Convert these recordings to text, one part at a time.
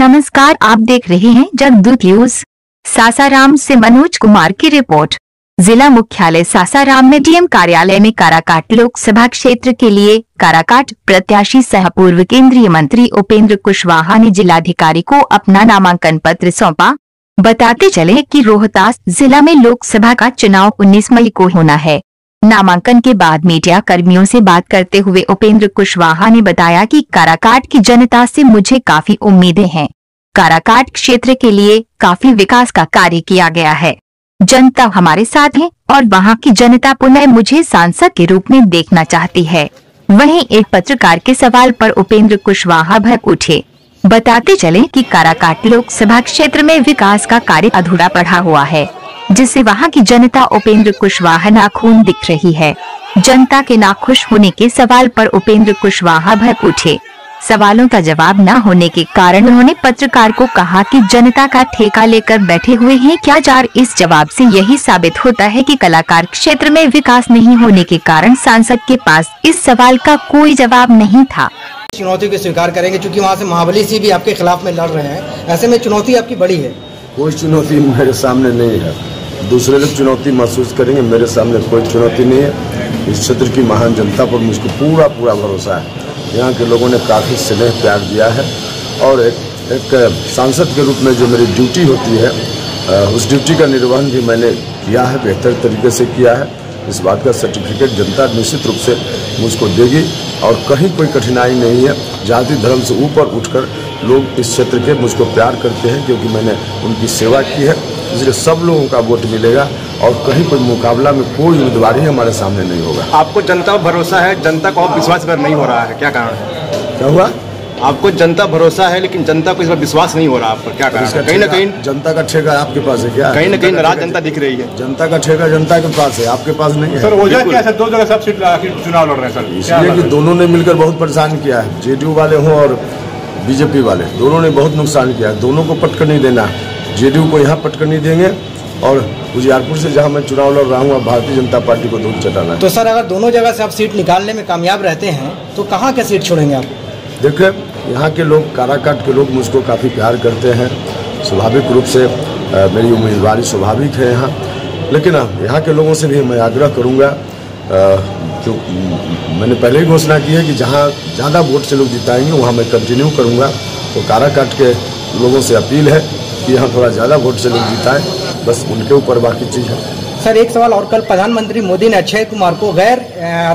नमस्कार, आप देख रहे हैं जगदूत न्यूज़। सासाराम से मनोज कुमार की रिपोर्ट। जिला मुख्यालय सासाराम में डीएम कार्यालय में काराकाट लोकसभा क्षेत्र के लिए काराकाट प्रत्याशी सह पूर्व केंद्रीय मंत्री उपेंद्र कुशवाहा ने जिलाधिकारी को अपना नामांकन पत्र सौंपा। बताते चले कि रोहतास जिला में लोकसभा का चुनाव 19 मई को होना है। नामांकन के बाद मीडिया कर्मियों से बात करते हुए उपेंद्र कुशवाहा ने बताया कि काराकाट की जनता से मुझे काफ़ी उम्मीदें हैं। काराकाट क्षेत्र के लिए काफ़ी विकास का कार्य किया गया है। जनता हमारे साथ है और वहाँ की जनता पुनः मुझे सांसद के रूप में देखना चाहती है। वहीं एक पत्रकार के सवाल पर उपेंद्र कुशवाहा भर उठे। बताते चले कि काराकाट लोकसभा क्षेत्र में विकास का कार्य अधूरा पड़ा हुआ है। जिससे वहाँ की जनता उपेंद्र कुशवाहा नाखून दिख रही है। जनता के नाखुश होने के सवाल पर उपेंद्र कुशवाहा भर उठे। सवालों का जवाब न होने के कारण उन्होंने पत्रकार को कहा कि जनता का ठेका लेकर बैठे हुए हैं क्या जार इस जवाब से यही साबित होता है कि कलाकार क्षेत्र में विकास नहीं होने के कारण सांसद के पास इस सवाल का कोई जवाब नहीं था। चुनौती को स्वीकार करेंगे क्योंकि वहाँ से महाबली सिंह भी आपके खिलाफ में लड़ रहे हैं। ऐसे में चुनौती आपकी बड़ी है। कोई चुनौती मेरे सामने नहीं है। दूसरे लोग चुनौती महसूस करेंगे, मेरे सामने कोई चुनौती नहीं है। इस क्षेत्र की महान जनता पर मुझको पूरा पूरा भरोसा है। यहाँ के लोगों ने काफ़ी स्नेह, प्यार दिया है और एक एक सांसद के रूप में जो मेरी ड्यूटी होती है उस ड्यूटी का निर्वहन भी मैंने किया है, बेहतर तरीके से किया है। इस बात का सर्टिफिकेट जनता निश्चित रूप से मुझको देगी और कहीं कोई कठिनाई नहीं है। जाति धर्म से ऊपर उठकर लोग इस क्षेत्र के मुझको प्यार करते हैं क्योंकि मैंने उनकी सेवा की है। इसलिए सब लोगों का वोट मिलेगा और कहीं कोई मुकाबला में कोई उम्मीदवार ही हमारे सामने नहीं होगा। आपको जनता पर भरोसा है? जनता को विश्वास कर नहीं हो रहा है। क्या कारण है? क्या हुआ? आपको जनता भरोसा है लेकिन जनता को इस पर विश्वास नहीं हो रहा आप पर। क्या कारण कहीं ना कहीं जनता का ठेका आपके पास है क्या? कहीं ना कहीं नाराज़ जनता दिख रही है। जनता का ठेका जनता के पास है आपके पास नहीं है। सर वजह क्या सर दो जगह सब सीट चुनाव लड़ रहे हैं सर। इसलिए कि दोनों ने मिलकर बहुत परेशान किया है जेडीयू वाले हों और बीजेपी वाले। दोनों ने बहुत नुकसान किया है दोनों को पटकर नहीं देना। जेडीयू को यहाँ पटकर नहीं देंगे और उजियारपुर से जहाँ मैं चुनाव लड़ रहा हूँ अब भारतीय जनता पार्टी को दूर चटाना तो सर अगर दोनों जगह से आप सीट निकालने में कामयाब रहते हैं तो कहाँ क्या सीट छोड़ेंगे आप? देखिए यहाँ के लोग काराकाट के लोग मुझको काफ़ी प्यार करते हैं। स्वाभाविक रूप से आ, मेरी उम्मीदवारी स्वाभाविक है यहाँ। लेकिन यहाँ के लोगों से भी मैं आग्रह करूँगा जो मैंने पहले ही घोषणा की है कि जहाँ ज़्यादा वोट से लोग जिताएँगे वहाँ मैं कंटिन्यू करूँगा। तो काराकाट के लोगों से अपील है कि यहाँ थोड़ा ज़्यादा वोट से लोग जिताएँ। बस उनके ऊपर बाकी चीज़ है। सर, एक सवाल और कल प्रधानमंत्री मोदी ने अक्षय कुमार को गैर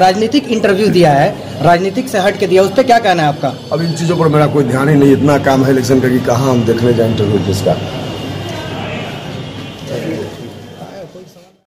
राजनीतिक इंटरव्यू दिया है। राजनीतिक से हट के दिया, उस पर क्या कहना है आपका? अब इन चीज़ों पर मेरा कोई ध्यान ही नहीं, इतना काम है इलेक्शन का कि कहाँ हम देखने जाए इंटरव्यू किसका